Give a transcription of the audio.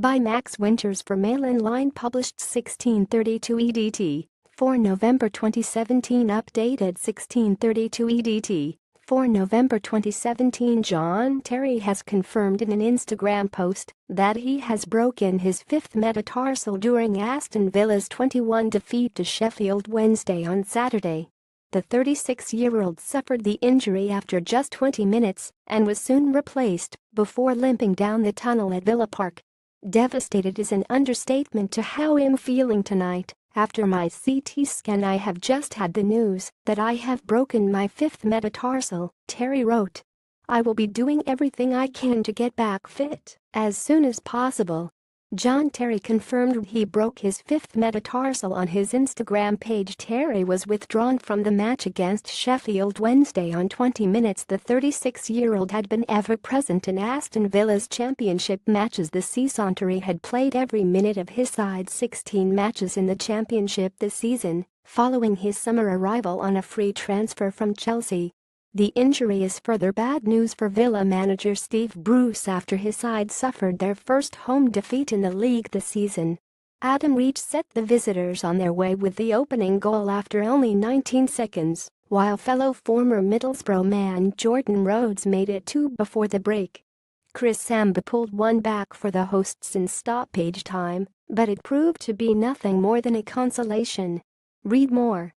By Max Winters for MailOnline published 1632 EDT. For November 2017 updated 1632 EDT. For November 2017 John Terry has confirmed in an Instagram post that he has broken his fifth metatarsal during Aston Villa's 21 defeat to Sheffield Wednesday on Saturday. The 36-year-old suffered the injury after just 20 minutes and was soon replaced before limping down the tunnel at Villa Park. Devastated is an understatement to how I'm feeling tonight. After my CT scan I have just had the news that I have broken my fifth metatarsal, Terry wrote. I will be doing everything I can to get back fit as soon as possible. John Terry confirmed he broke his fifth metatarsal on his Instagram page. Terry was withdrawn from the match against Sheffield Wednesday on 20 minutes. The 36-year-old had been ever present in Aston Villa's championship matches. This season Terry had played every minute of his side's 16 matches in the championship this season, following his summer arrival on a free transfer from Chelsea. The injury is further bad news for Villa manager Steve Bruce after his side suffered their first home defeat in the league this season. Adam Reach set the visitors on their way with the opening goal after only 19 seconds, while fellow former Middlesbrough man Jordan Rhodes made it two before the break. Chris Samba pulled one back for the hosts in stoppage time, but it proved to be nothing more than a consolation. Read more